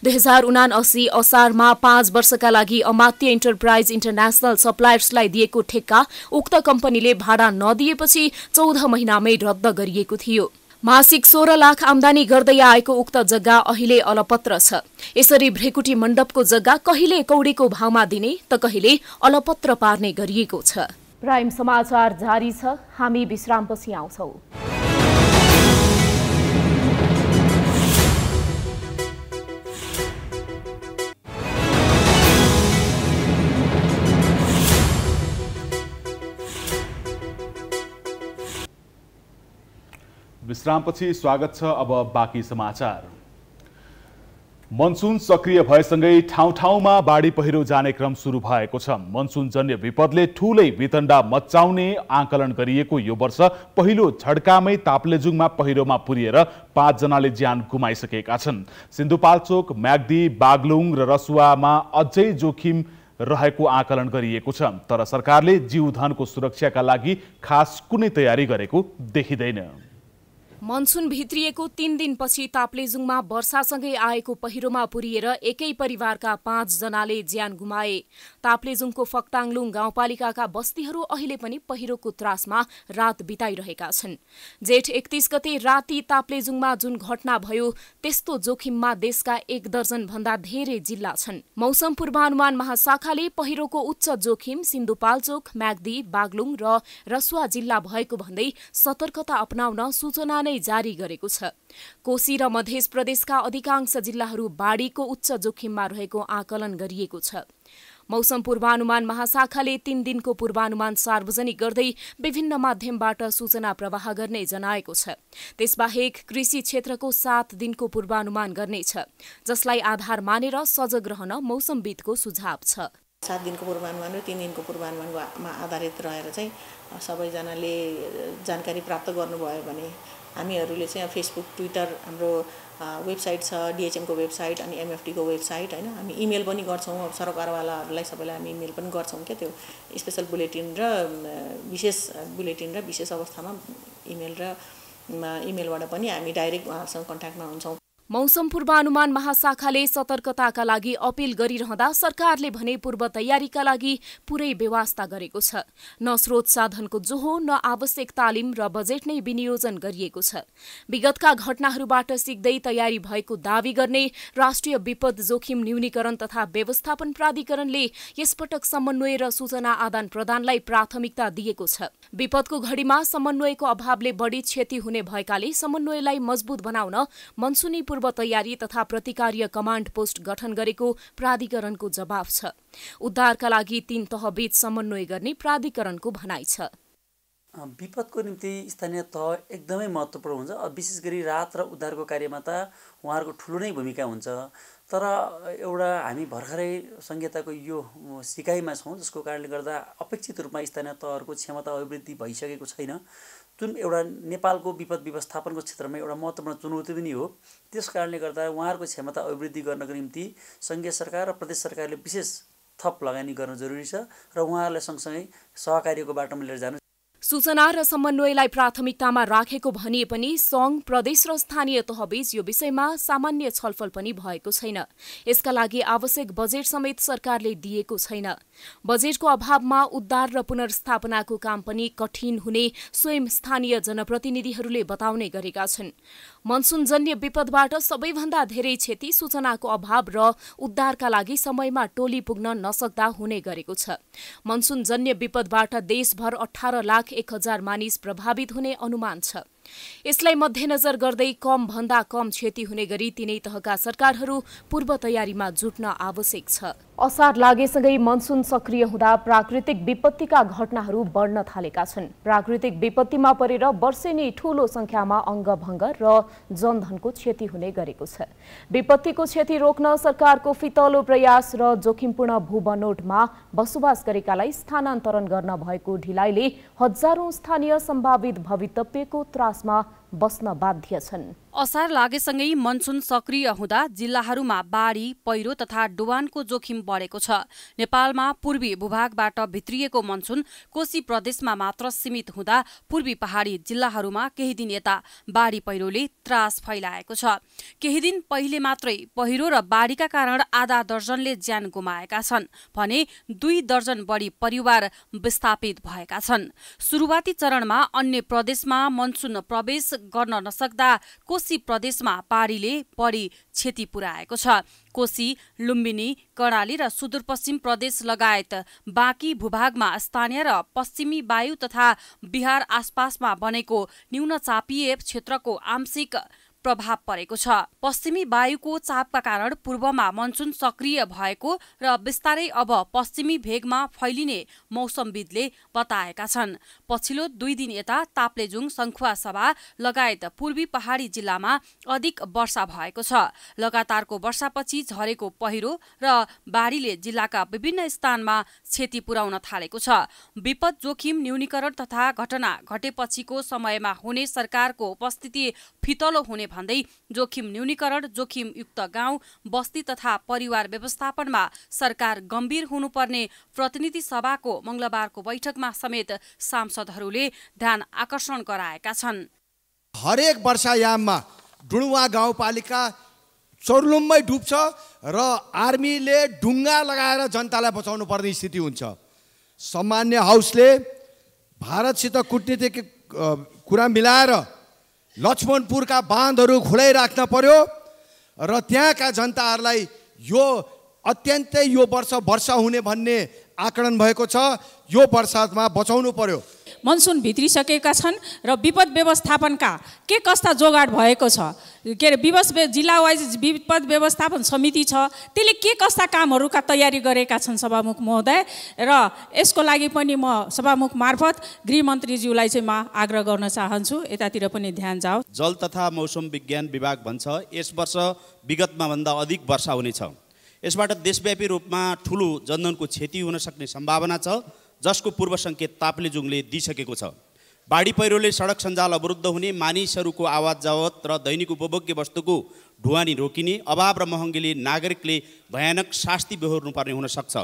दुई हजार उना अस्सी असारमा पाँच वर्षका लागि अमात्य इन्टरप्राइज इन्टरनेसनल सप्लायर्सलाई दिएको ठेक्का उक्त कम्पनीले भाडा नदिएपछि चौध महिनामै रद्द गरिएको थियो। मासिक सोह्र लाख आमदानी गर्दै आएको उक्त जग्गा अहिले अलपत्र छ। यसरी भ्रेकुटी मण्डपको जग्गा कहिले कौडीको भावमा दिने त कहिले अलपत्र पार्ने गरिएको छ। प्राइम समाचार जारी छ। हामी विश्रामपछि आउँछौ। विश्रामपछि स्वागत छ अब बाँकी समाचार। मनसुन सक्रिय भएसँगै ठाउँ ठाउँमा बाढी पहिरो जाने क्रम सुरु भएको छ। मनसुनजन्य विपदले ठूलै वितण्डा मचाउने आकलन गरिएको यो वर्ष पहिलो झड्कामै ताप्लेजुङमा पहिरोमा पुरिएर पाँचजनाले ज्यान गुमाइसकेका छन्। सिन्धुपाल्चोक म्याग्दी बागलुङ र रसुवामा अझै जोखिम रहेको आकलन गरिएको छ। तर सरकारले जीवधनको सुरक्षाका लागि खास कुनै तयारी गरेको देखिँदैन। मनसुन भित्रिएको तीन दिनपछि ताप्लेजुङमा वर्षासँगै आएको पहिरोमा पुरिएर एकै परिवारका पाँचजनाले ज्यान गुमाए। ताप्लेजुङको फक्ताङलुङ गाउँपालिकाका बस्तीहरू अहिले पनि पहिरोको त्रासमा रात बिताइरहेका छन्। जेठ एकतिस गते राति ताप्लेजुङमा जुन घटना भयो त्यस्तो जोखिममा देशका एक दर्जन भन्दा धेरै जिल्ला छन्। मौसम पूर्वानुमान महाशाखाले पहिरोको उच्च जोखिम सिन्धुपाल्चोक म्याग्दी बागलुङ र रसुवा जिल्ला भएको भन्दै सतर्कता अपनाउन सूचना नै जारी गरेको छ। कोशी र मध्य प्रदेशका अधिकांश जिल्लाहरू बाढीको उच्च जोखिममा रहेको आकलन गरिएको छ। मौसम पूर्वानुमान महाशाखाले तीन दिनको पूर्वानुमान सार्वजनिक गर्दै विभिन्न माध्यमबाट सूचना प्रवाह गर्ने जनाएको छ। त्यसबाहेक कृषि क्षेत्रको सात दिनको पूर्वानुमान गर्नेछ जसलाई आधार मानेर सजग रहन मौसमविदको सुझाव छ। सात दिनको पूर्वानुमान र तिन दिनको पूर्वानुमानमा आधारित रहेर चाहिँ सबैजनाले जानकारी प्राप्त गर्नुभयो भने हामीहरूले चाहिँ फेसबुक ट्विटर हाम्रो वेबसाइट छ डिएचएमको वेबसाइट अनि एमएफटीको वेबसाइट होइन? हामी इमेल पनि गर्छौँ। अब सरकारवालाहरूलाई सबैलाई हामी इमेल पनि गर्छौँ क्या त्यो स्पेसल बुलेटिन र विशेष बुलेटिन र विशेष अवस्थामा इमेल र इमेलबाट पनि हामी डाइरेक्ट उहाँहरूसँग कन्ट्याक्टमा हुन्छौँ। मौसम पूर्वानुमान महाशाखाले सतर्कताका लागि अपिल गरिरहँदा सरकारले भने पूर्व तयारीका लागि पूरै व्यवस्था गरेको छ। न स्रोत साधनको जोहो न आवश्यक तालिम र बजेट नै विनियोजन गरिएको छ। विगतका घटनाहरूबाट सिक्दै तयारी भएको दावी गर्ने राष्ट्रिय विपद जोखिम न्यूनीकरण तथा व्यवस्थापन प्राधिकरणले यसपटक समन्वय र सूचना आदान प्रदानलाई प्राथमिकता दिएको छ। विपदको घडीमा समन्वयको अभावले बढी क्षति हुने भएकाले समन्वयलाई मजबुत बनाउन मनसुनी पूर्व तयारी तथा प्रतिकार्य कमाण्ड पोस्ट गठन गरेको प्राधिकरणको जवाब छ। उद्धारका लागि तीन तहबीच समन्वय गर्ने प्राधिकरणको भनाइ छ। विपदको निम्ति स्थानीय तह एकदमै महत्त्वपूर्ण हुन्छ। विशेष गरी रात र उद्धारको कार्यमा त उहाँहरूको ठुलो नै भूमिका हुन्छ। तर एउटा हामी भर्खरै संहिताको यो सिकाइमा छौँ जसको कारणले गर्दा अपेक्षित रूपमा स्थानीय तहहरूको क्षमता अभिवृद्धि भइसकेको छैन। जुन एउटा नेपालको विपद व्यवस्थापनको क्षेत्रमा एउटा महत्त्वपूर्ण चुनौती पनि हो त्यस कारणले गर्दा उहाँहरूको क्षमता अभिवृद्धि गर्नको निम्ति सङ्घीय सरकार र प्रदेश सरकारले विशेष थप लगानी गर्न जरुरी छ र उहाँहरूलाई सँगसँगै सहकार्यको बाटोमा लिएर जानु सूचना र समन्वयलाई प्राथमिकतामा राखेको भनिए पनि सङ्घ प्रदेश र स्थानीय तहबीच यो विषयमा सामान्य छलफल पनि भएको छैन। यसका लागि आवश्यक बजेट समेत सरकारले दिएको छैन। बजेटको अभावमा उद्धार र पुनर्स्थापनाको काम पनि कठिन हुने स्वयं स्थानीय जनप्रतिनिधिहरूले बताउने गरेका छन्। मनसुनजन्य विपदबाट सबैभन्दा धेरै क्षति सूचनाको अभाव र उद्धारका लागि समयमा टोली पुग्न नसक्दा हुने गरेको छ। मनसुनजन्य विपदबाट देशभर अठार लाख एक हजार मानिस प्रभावित हुने अनुमान छ। यसलाई मध्यनजर गर्दै कम भन्दा कम क्षति हुने गरी तिनै तहका सरकारहरू पूर्व तयारीमा जुट्न आवश्यक छ। असार लागेसँगै मनसुन सक्रिय हुँदा प्राकृतिक विपत्तिका घटनाहरू बढ्न थालेका छन्। प्राकृतिक विपत्तिमा परेर वर्षेनी ठूलो संख्यामा अङ्गभङ्ग र जनधनको क्षति हुने गरेको छ। विपत्तिको क्षति रोक्न सरकारको फितलो प्रयास र जोखिमपूर्ण भूबनोटमा बसोबास गरेकालाई स्थानान्तरण गर्न भएको ढिलाइले हजारौं स्थानीय सम्भावित भवितव्यको त्रासमा बस्न बाध्य छन्। असार लागेसँगै मनसुन सक्रिय हुँदा जिल्लाहरूमा बाढी पहिरो तथा डुबानको जोखिम बढेको छ। नेपालमा पूर्वी भूभागबाट भित्रिएको मनसुन कोशी प्रदेशमा मात्र सीमित हुँदा पूर्वी पहाडी जिल्लाहरूमा केही दिन यता बाढी पहिरोले त्रास फैलाएको छ। केही दिन पहिले मात्रै पहिरो र बाढीका कारण आधा दर्जनले ज्यान गुमाएका छन् भने दुई दर्जन बढी परिवार विस्थापित भएका छन्। सुरुवाती चरणमा अन्य प्रदेशमा मनसुन प्रवेश गर्न नसक्दा कोशी प्रदेशमा पारीले बढी क्षति पुर्याएको छ। कोशी लुम्बिनी कर्णाली र सुदूरपश्चिम प्रदेश लगायत बाँकी भूभागमा स्थानीय र पश्चिमी वायु तथा बिहार आसपासमा बनेको न्यून चापिए क्षेत्रको आंशिक प्रभाव परेको छ। पश्चिमी वायुको चापका कारण पूर्वमा मनसुन सक्रिय भएको र बिस्तारै अब पश्चिमी भेगमा फैलिने मौसमविदले बताएका छन्। पछिल्लो दुई दिन यता ताप्लेजुङ सङ्खुवासभा लगायत पूर्वी पहाडी जिल्लामा अधिक वर्षा भएको छ। लगातारको वर्षापछि झरेको पहिरो र बाढीले जिल्लाका विभिन्न स्थानमा क्षति पुर्याउन थालेको छ। विपद जोखिम न्यूनीकरण तथा घटना घटेपछिको समयमा हुने सरकारको उपस्थिति फितलो हुने भन्दै जोखिम न्यूनीकरण जोखिमयुक्त गाउँ बस्ती तथा परिवार व्यवस्थापनमा सरकार गम्भीर हुनुपर्ने प्रतिनिधि सभाको मंगलबारको बैठकमा समेत सांसदहरूले ध्यान आकर्षण गराएका छन्। हरेक वर्षायाममा डुडुवा गाउँपालिका चोर्लुम्मै डुब्छ र आर्मीले ढुङ्गा लगाएर जनतालाई बचाउनु पर्ने स्थिति हुन्छ। सामान्य हाउसले भारतसित कुटनीतिक कुरा मिलाएर लक्ष्मणपुरका बाँधहरू खुलाइराख्न पर्यो र त्यहाँका जनताहरूलाई यो अत्यन्तै यो वर्ष वर्षा हुने भन्ने आकलन भएको छ यो वर्षामा बचाउनु पर्यो। मनसुन भित्रिसकेका छन् र विपद व्यवस्थापनका के कस्ता जोगाड भएको छ? के अरे विवश जिल्ला वाइज विपद व्यवस्थापन समिति छ। त्यसले के कस्ता कामहरूका तयारी गरेका छन् सभामुख महोदय? र यसको लागि पनि म सभामुख मार्फत गृहमन्त्रीज्यूलाई चाहिँ म आग्रह गर्न चाहन्छु। यतातिर पनि ध्यान जाओ। जल तथा मौसम विज्ञान विभाग भन्छ यस वर्ष विगतमा भन्दा अधिक वर्षा हुनेछ। यसबाट देशव्यापी रूपमा ठुलो जनधनको क्षति हुन सक्ने सम्भावना छ। जसको पूर्व सङ्केत ताप्लेजुङले दिइसकेको छ। बाढी पहिरोले सडक सञ्जाल अवरुद्ध हुने मानिसहरूको आवाज जावत र दैनिक उपभोग्य वस्तुको ढुवानी रोकिने अभाव र महँगीले नागरिकले भयानक शास्ति बेहोर्नुपर्ने हुन सक्छ।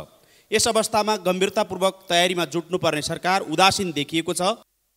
यस अवस्थामा गम्भीरतापूर्वक तयारीमा जुट्नुपर्ने सरकार उदासीन देखिएको छ।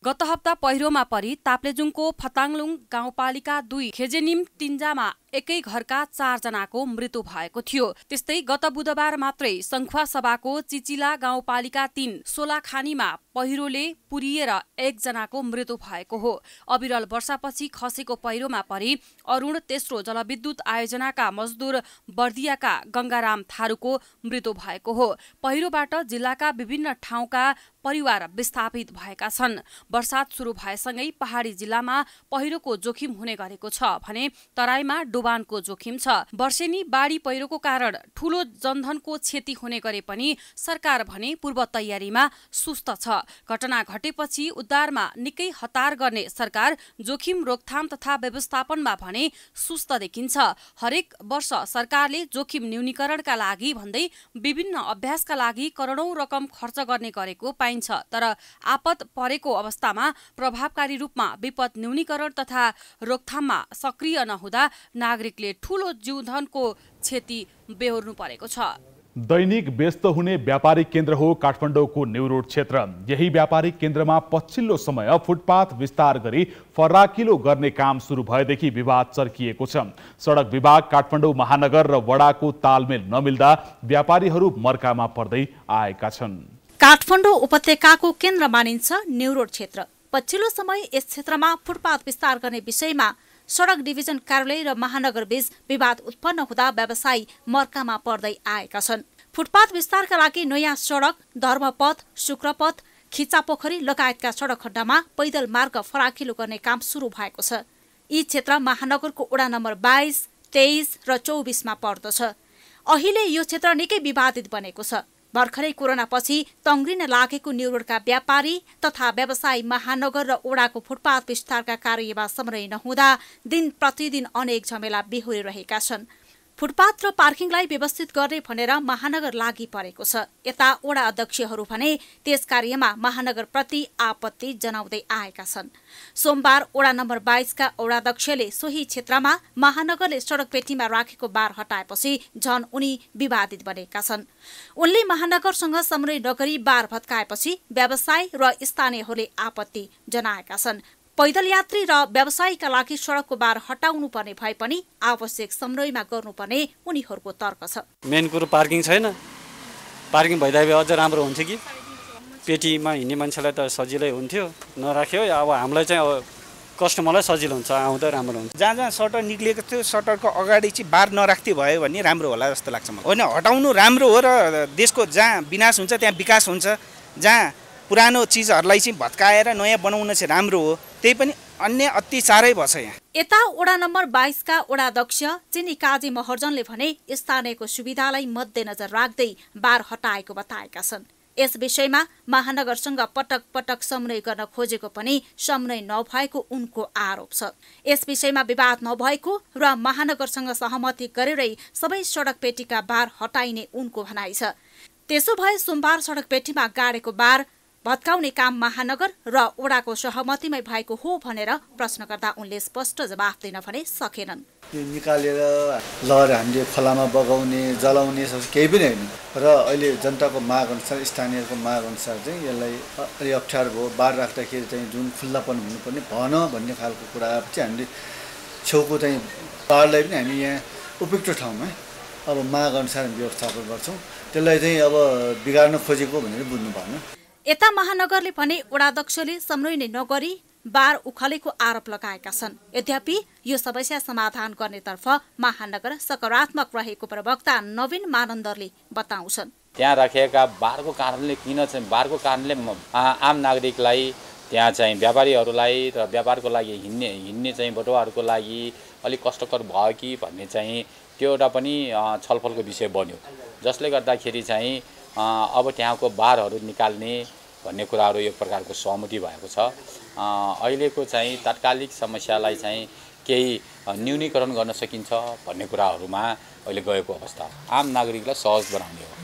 गत हप्ता पहिरोमा परि ताप्लेजुङको फताङलुङ गाउँपालिका दुई खेजेनिम तिन्जामा एकै घरका चारजनाको मृत्यु भएको थियो। त्यस्तै गत बुधबार मात्रै सङ्खुवा सभाको चिचिला गाउँपालिका तीन सोलाखानीमा पहिरोले पुरिएर एकजनाको मृत्यु भएको हो। अविरल वर्षापछि खसेको पहिरोमा परि अरूण तेस्रो जलविद्युत आयोजनाका मजदुर बर्दियाका गङ्गाराम थारूको मृत्यु भएको हो। पहिरोबाट जिल्लाका विभिन्न ठाउँका परिवार विस्थापित भएका छन्। वर्षात सुरु भएसँगै पहाडी जिल्लामा पहिरोको जोखिम हुने गरेको छ भने तराईमा डुबानको जोखिम छ। वर्षेनी बाढी पहिरोको कारण ठूलो जनधनको क्षति हुने गरे पनि सरकार भने पूर्व तयारीमा सुस्त छ। घटना घटेपछि उद्धारमा निकै हतार गर्ने सरकार जोखिम रोकथाम तथा व्यवस्थापनमा भने सुस्त देखिन्छ। हरेक वर्ष सरकारले जोखिम न्यूनीकरणका लागि भन्दै विभिन्न अभ्यासका लागि करोडौं रकम खर्च गर्ने गरेको पाइन्छ। तर आपत परेको अवस्थामा प्रभावकारी रूपमा विपद न्यूनीकरण तथा रोकथाममा सक्रिय नहुँदा नागरिकले ठूलो जीवधनको क्षति बेहोर्नु परेको छ। दैनिक व्यस्त हुने व्यापारिक केन्द्र हो काठमाडौँको न्यू रोड क्षेत्र। यही व्यापारिक केन्द्रमा पछिल्लो समय फुटपाथ विस्तार गरी फराकिलो गर्ने काम सुरु भएदेखि विवाद चर्किएको छ। सडक विभाग काठमाडौँ महानगर र वडाको तालमेल नमिल्दा व्यापारीहरू मर्कामा पर्दै आएका छन्। काठमाडौँ उपत्यकाको केन्द्र मानिन्छ न्यू रोड क्षेत्र। पछिल्लो समय यस क्षेत्रमा फुटपाथ विस्तार गर्ने विषयमा सडक डिभिजन कार्यालय र महानगर बीच विवाद उत्पन्न हुँदा व्यवसायी मर्कामा पर्दै आएका छन्। फुटपाथ विस्तारका लागि नयाँ सडक धर्मपथ शुक्रपथ खिचापोखरी लगायतका सडक खड्डामा पैदल मार्ग फराकिलो गर्ने काम सुरु भएको छ। यी क्षेत्र महानगरको वडा नम्बर बाइस तेइस र चौबिसमा पर्दछ। अहिले यो क्षेत्र निकै विवादित बनेको छ। भर्खरै कोरोनापछि तङ्ग्रिन लागेको न्युरोडका व्यापारी तथा व्यवसायी महानगर र ओडाको फुटपाथ विस्तारका कार्यमा समय नहुँदा दिन प्रतिदिन अनेक झमेला बेहोरिरहेका छन्। फुटपाथ र पार्किङलाई व्यवस्थित गर्ने भनेर महानगर लागि परेको छ। यता ओडा अध्यक्षहरू भने त्यस कार्यमा महानगरप्रति आपत्ति जनाउँदै आएका छन्। सोमबार ओडा नम्बर बाइसका ओडाध्यक्षले सोही क्षेत्रमा महानगरले सडक पेटीमा राखेको बार हटाएपछि झन उनी विवादित बनेका छन्। उनले महानगरसँग समन्वय नगरी बार भत्काएपछि व्यवसाय र स्थानीयहरूले आपत्ति जनाएका छन्। पैदल यात्री र व्यवसायीका लागि सडकको बार हटाउनु पर्ने भए पनि आवश्यक समन्वयमा गर्नुपर्ने उनीहरूको तर्क छ। मेन कुरो पार्किङ छैन। पार्किङ भइदिए अझ राम्रो हुन्छ कि? पेटीमा हिँड्ने मान्छेलाई त सजिलै हुन्थ्यो नराख्यो। अब हामीलाई चाहिँ अब कस्टमरलाई सजिलो हुन्छ आउँदा राम्रो हुन्छ। जहाँ जहाँ सटर निक्लिएको थियो सटरको अगाडि चाहिँ बार नराख्दै भयो भने राम्रो होला जस्तो लाग्छ मलाई। होइन हटाउनु राम्रो हो र देशको जहाँ विनाश हुन्छ त्यहाँ विकास हुन्छ। जहाँ पुरानो चिजहरूलाई चाहिँ भत्काएर नयाँ बनाउन चाहिँ राम्रो हो। त्यही पनि अन्य अत्याचारै भएछ यहाँ। यता वडा नम्बर बाइसका वडाध्यक्ष चिनी काजी महर्जनले भने स्थानीयको सुविधालाई मध्यनजर राख्दै बार हटाएको बताएका छन्। यस विषयमा महानगरसँग पटक पटक समन्वय गर्न खोजेको पनि समन्वय नभएको उनको आरोप छ। यस विषयमा विवाद नभएको र महानगरसँग सहमति गरेरै सबै सडक पेटीका बार हटाइने उनको भनाइ छ। त्यसो भए सोमबार सडक पेटीमा गाडेको बार भत्काउने काम महानगर र ओडाको सहमतिमै भएको हो भनेर प्रश्न गर्दा उनले स्पष्ट जवाफ दिन भने सकेनन्। निकालेर लहर हामीले खोलामा बगाउने जलाउने केही पनि होइन। र अहिले जनताको माग अनुसार स्थानीयको माग अनुसार चाहिँ यसलाई अलि अप्ठ्यारो भयो। बार राख्दाखेरि चाहिँ जुन खुल्लापन हुनुपर्ने भन भन्ने खालको कुरा चाहिँ हामीले छेउको चाहिँ बारलाई पनि हामी यहाँ उपयुक्त ठाउँमा अब माग अनुसार व्यवस्थापन गर्छौँ। त्यसलाई चाहिँ अब बिगार्न खोजेको भनेर बुझ्नु भएन यता महानगरले भने वडाध्यक्षले समन्वय नगरी बार उखलेको आरोप लगाएका छन्। यद्यपि यो समस्या समाधान गर्नेतर्फ महानगर सकारात्मक रहेको प्रवक्ता नवीन मानन्दरले बताउँछन्। त्यहाँ राखिएका बारको कारणले किन चाहिँ बारको कारणले आम नागरिकलाई त्यहाँ चाहिँ व्यापारीहरूलाई र व्यापारको लागि हिँड्ने हिँड्ने चाहिँ बटुवाहरूको लागि अलिक कष्टकर भयो कि भन्ने चाहिँ त्यो एउटा पनि छलफलको विषय बन्यो। जसले गर्दाखेरि चाहिँ अब त्यहाँको बारहरू निकाल्ने भन्ने कुराहरू एक प्रकारको सहमति भएको छ। अहिलेको चाहिँ तात्कालिक समस्यालाई चाहिँ केही न्यूनीकरण गर्न सकिन्छ भन्ने कुराहरूमा अहिले गएको अवस्था। आम नागरिकलाई सहज बनाउने हो।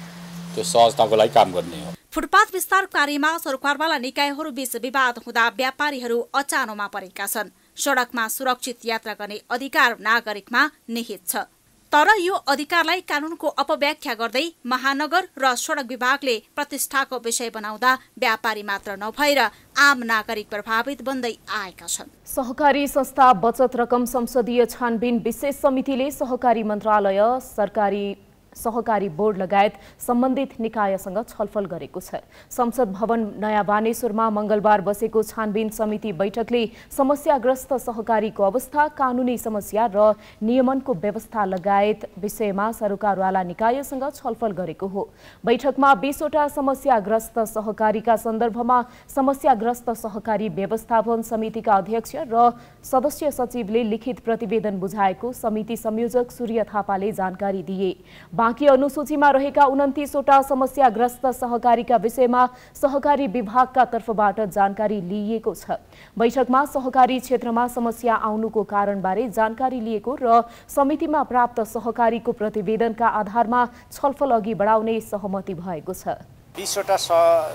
त्यो सहजताको लागि काम गर्ने हो। फुटपाथ विस्तार कार्यमा सरकारवाला निकायहरू बीच विवाद हुँदा व्यापारीहरू अचानोमा परेका छन्। सडकमा सुरक्षित यात्रा गर्ने अधिकार नागरिकमा निहित छ। तर यो अधिकारलाई कानूनको अपव्याख्या गर्दै महानगर र सडक विभागले प्रतिष्ठाको विषय बनाउँदा व्यापारी मात्र नभएर आम नागरिक प्रभावित बन्दै आएका छन्। सहकारी संस्था बचत रकम संसदीय छानबिन विशेष समितिले सहकारी मन्त्रालय सरकारी सहकारी बोर्ड लगायत सम्बन्धित निकायसँग छलफल गरेको छ। संसद भवन नयाँ बानेश्वरमा मङ्गलबार बसेको छानबिन समिति बैठकले समस्याग्रस्त सहकारीको अवस्था कानुनी समस्या र नियमनको व्यवस्था लगायत विषयमा सरकारवाला निकायसँग छलफल गरेको हो। बैठकमा बिसवटा समस्याग्रस्त सहकारीका सन्दर्भमा समस्याग्रस्त सहकारी व्यवस्थापन समितिका अध्यक्ष र सदस्य सचिवले लिखित प्रतिवेदन बुझाएको समिति संयोजक सूर्य थापाले जानकारी दिए। बाँकी अनुसूचीमा रहेका उन्तिसवटा समस्याग्रस्त सहकारीका विषयमा सहकारी विभागका तर्फबाट जानकारी लिइएको छ बैठकमा सहकारी क्षेत्रमा समस्या आउनुको कारणबारे जानकारी लिएको र समितिमा प्राप्त सहकारीको प्रतिवेदनका आधारमा छलफल अघि बढाउने सहमति भएको छ बिसवटा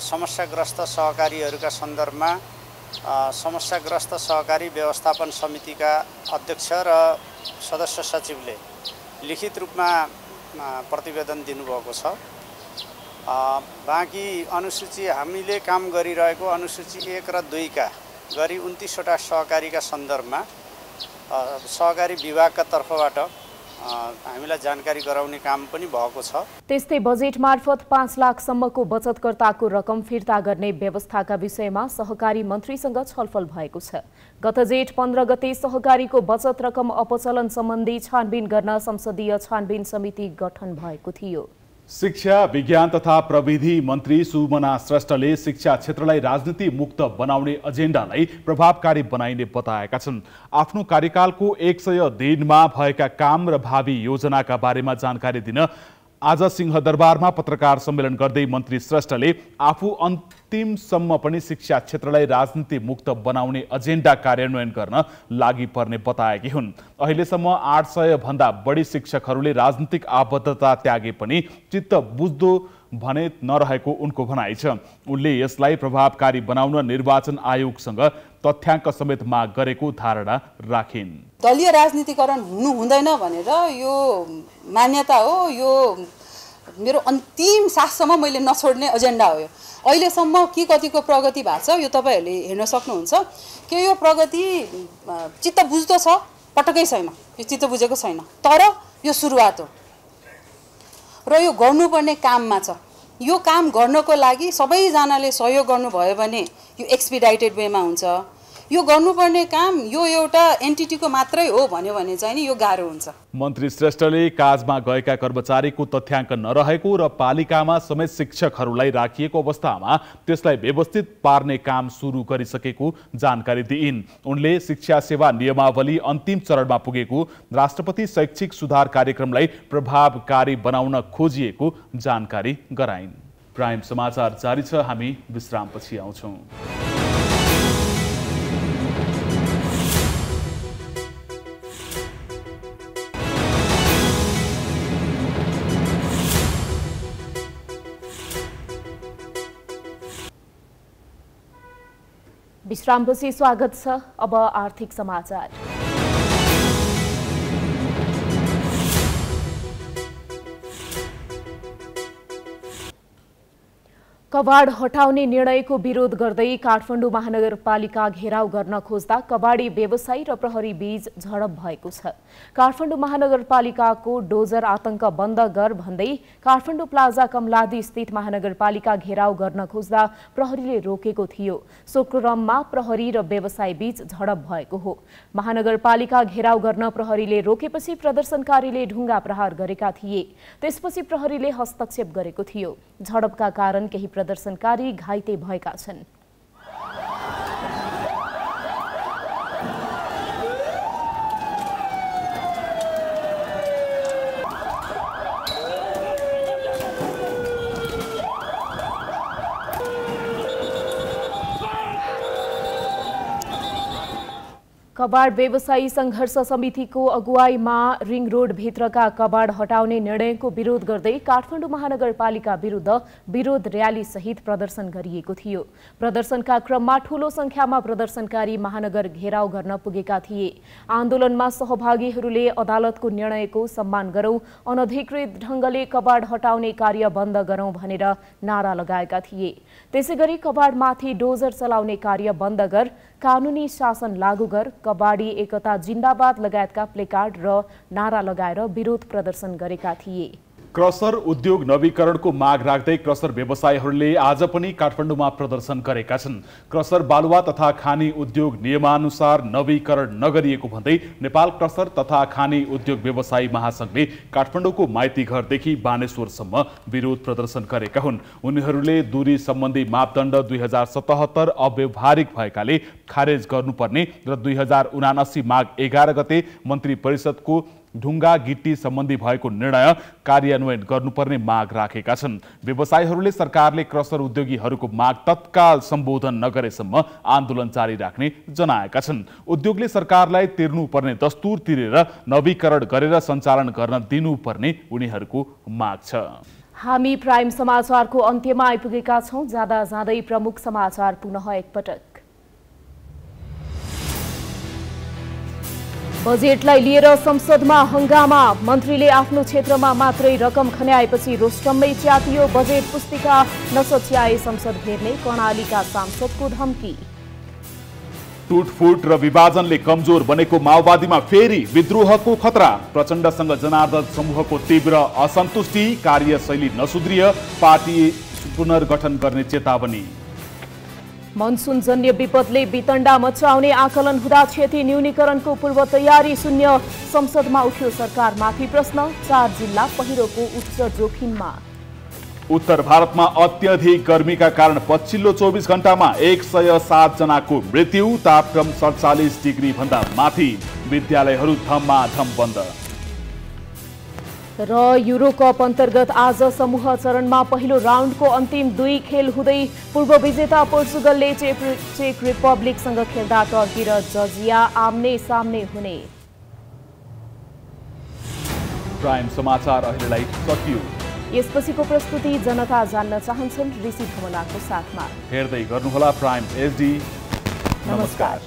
समस्याग्रस्त सहकारीहरूका सन्दर्भमा समस्याग्रस्त सहकारी व्यवस्थापन समितिका अध्यक्ष र सदस्य सचिवले लिखित रूपमा प्रतिवेदन दिनुभएको छ। बाँकी अनुसूची हामीले काम गरिरहेको अनुसूची एक र दुईका गरी उन्तिसवटा सहकारीका सन्दर्भमा सहकारी विभागका तर्फबाट हामीलाई जानकारी गराउने काम पनि भएको छ। त्यस्तै बजेट मार्फत पाँच लाखसम्मको बचतकर्ताको रकम फिर्ता गर्ने व्यवस्थाका विषयमा सहकारी मन्त्रीसँग छलफल भएको छ। गत जेठ पन्ध्र गते सहकारीको बचत रकम अपचलन सम्बन्धी छानबिन गर्न संसदीय छानबिन समिति गठन भएको थियो। शिक्षा विज्ञान तथा प्रविधि मन्त्री सुमना श्रेष्ठले शिक्षा क्षेत्रलाई राजनीति मुक्त बनाउने एजेन्डालाई प्रभावकारी बनाइने बताएका छन्। आफ्नो कार्यकालको एक सय दिनमा भएका काम र भावी योजनाका बारेमा जानकारी दिन आज सिंहदरबारमा पत्रकार सम्मेलन गर्दै मन्त्री श्रेष्ठले आफू अन्तिमसम्म पनि शिक्षा क्षेत्रलाई राजनीति मुक्त बनाउने एजेन्डा कार्यान्वयन गर्न लागि पर्ने बताएकी हुन्। अहिलेसम्म आठ सय भन्दा बढी शिक्षकहरूले राजनीतिक आबद्धता त्यागे पनि चित्त बुझ्दो भने नरहेको उनको भनाइ छ। उनले यसलाई प्रभावकारी बनाउन निर्वाचन आयोगसँग तथ्याङ्क समेत माग गरेको धारणा राखिन्। दलीय राजनीतिकरण हुनु हुँदैन भनेर यो मान्यता हो यो मेरो अन्तिम साससम्म मैले नछोड्ने एजेन्डा हो यो। अहिलेसम्म के कतिको प्रगति भएको छ यो तपाईँहरूले हेर्न सक्नुहुन्छ। कि यो प्रगति चित्त बुझ्दो छ? पटक्कै छैन। यो चित्त बुझेको छैन। तर यो सुरुवात हो। र यो गर्नुपर्ने काममा छ। यो काम गर्नको लागि सबैजनाले सहयोग गर्नुभयो भने यो एक्सपिडाइटेड वेमा हुन्छ। यो गर्नुपर्ने काम यो एउटा एन्टिटीको मात्रै हो भन्यो भने चाहिँ नि यो गाह्रो हुन्छ। मन्त्री श्रेष्ठले काजमा गएका कर्मचारीको तथ्याङ्क नरहेको र पालिकामा समेत शिक्षकहरूलाई राखिएको अवस्थामा त्यसलाई व्यवस्थित पार्ने काम सुरु गरिसकेको जानकारी दिइन्। उनले शिक्षा सेवा नियमावली अन्तिम चरणमा पुगेको राष्ट्रपति शैक्षिक सुधार कार्यक्रमलाई प्रभावकारी बनाउन खोजिएको जानकारी गराइन्। प्राइम समाचार जारी छ हामी विश्रामपछि आउँछौँ। विश्रामपछि स्वागत छ अब आर्थिक समाचार। कबाड हटाउने निर्णयको विरोध गर्दै काठमाडौँ महानगरपालिका घेराउ गर्न खोज्दा कबाडी व्यवसायी र प्रहरी बीच झडप भएको छ। काठमाडौँ महानगरपालिकाको डोजर आतंक बन्द गर भन्दै काठमाडौँ प्लाजा कमलादी स्थित महानगरपालिका घेराउ गर्न खोज्दा प्रहरीले रोकेको थियो। सो क्रममा प्रहरी र व्यवसायी बीच झडप भएको हो। महानगरपालिका घेराउ गर्न प्रहरीले रोकेपछि प्रदर्शनकारीले ढुङ्गा प्रहार गरेका थिए। त्यसपछि प्रहरीले हस्तक्षेप गरेको थियो। झडपका कारण केही प्रदर्शनकारी घाइते भैया कबाड व्यवसायी सङ्घर्ष समितिको अगुवाईमा रिङ रोड भित्रका कबाड हटाउने निर्णयको विरोध गर्दै काठमाडौँ महानगरपालिका विरुद्ध विरोध र्याली सहित प्रदर्शन गरिएको थियो। प्रदर्शनका क्रममा ठूलो संख्यामा प्रदर्शनकारी महानगर घेराउ गर्न पुगेका थिए। आन्दोलनमा सहभागीहरूले अदालतको निर्णयको सम्मान गरौं अनधिकृत ढङ्गले कबाड हटाउने कार्य बन्द गरौं भनेर नारा लगाएका थिए। त्यसै गरी कबाडमाथि डोजर चलाउने कार्य बन्द गर कानुनी शासन लागू गर कबाडी एकता जिन्दाबाद लगायतका प्लेकार्ड र नारा लगाएर विरोध प्रदर्शन गरेका थिए। क्रसर उद्योग नवीकरणको माग राख्दै क्रसर व्यवसायीहरूले आज पनि काठमाडौँमा प्रदर्शन गरेका छन्। क्रसर बालुवा तथा खानी उद्योग नियमानुसार नवीकरण नगरिएको भन्दै नेपाल क्रसर तथा खानी उद्योग व्यवसायी महासङ्घले काठमाडौँको माइती घरदेखि बानेश्वरसम्म विरोध प्रदर्शन गरेका हुन्। उनीहरूले दूरी सम्बन्धी मापदण्ड दुई हजार सतहत्तर अव्यवहारिक भएकाले खारेज गर्नुपर्ने र दुई हजार उनासी माघ एघार गते मन्त्री परिषदको ढुङ्गा गिट्टी सम्बन्धी भएको निर्णय कार्यान्वयन गर्नुपर्ने माग राखेका छन्। व्यवसायीहरूले सरकारले क्रसर उद्योगीहरूको माग तत्काल सम्बोधन नगरेसम्म आन्दोलन जारी राख्ने जनाएका छन्। उद्योगले सरकारलाई तिर्नुपर्ने दस्तुर तिरेर नवीकरण गरेर सञ्चालन गर्न दिनुपर्ने उनीहरूको माग छ। हामी प्राइम समाचारको अन्त्यमा आइपुगेका छौँ। जाँदा जाँदै प्रमुख समाचार पुनः एकपटक। बजेटलाई लिएर संसदमा हङ्गामा मन्त्रीले आफ्नो क्षेत्रमा मात्रै रकम खन्याएपछि रोस्टममै च्यातियो बजेट पुस्तिका। नसच्याए संसद घेर्ने कर्णालीका सांसदको धम्की। टुटफुट र विभाजनले कमजोर बनेको माओवादीमा फेरि विद्रोहको खतरा। प्रचण्डसँग जनार्दन समूहको तीव्र असन्तुष्टि कार्यशैली नसुध्रिय पार्टी पुनर्गठन गर्ने चेतावनी। मनसुनजन्य विपदले वितण्डा मचाउने आकलन हुँदा क्षति न्यूनीकरणको पूर्व तयारी शून्य। संसदमा उठ्यो सरकारमाथि प्रश्न चार जिल्ला पहिरोको उच्च जोखिममा। उत्तर भारतमा अत्यधिक गर्मीका कारण पछिल्लो चौबिस घण्टामा एक सय सातजनाको मृत्यु तापक्रम सडचालिस डिग्री भन्दा माथि। विद्यालयहरू धममाधम बन्द। र युरोकप अन्तर्गत आज समूह चरणमा पहिलो राउन्डको अन्तिम दुई खेल हुँदै पूर्व विजेता पोर्चुगलले चेक चेक रिपब्लिकसँग खेल्दा टर्की र जर्जिया आम्ने सामने हुने। प्राइम समाचार अहिलेलाई सकियो। यसपछिको प्रस्तुति जनता जान्न चाहन्छन् ऋषि धमलाको साथमा। हेर्दै गर्नुहोला प्राइम एचडी। नमस्कार।